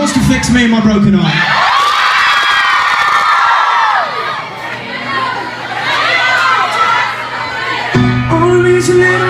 wants to fix me and my broken arm? Always little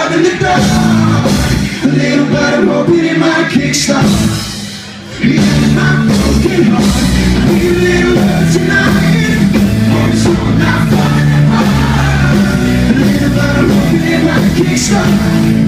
up in the dark A little bit of hope in my kickstart. Even my broken heart love tonight Hope not A little kickstart.